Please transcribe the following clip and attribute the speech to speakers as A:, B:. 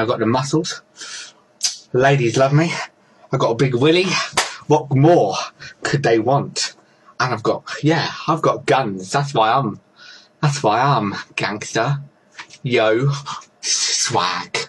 A: I've got the muscles. Ladies love me. I've got a big willy. What more could they want? And I've got, yeah, I've got guns. That's why I'm, that's why I'm gangster. Yo, swag.